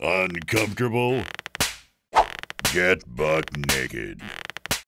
Uncomfortable? Get buck naked.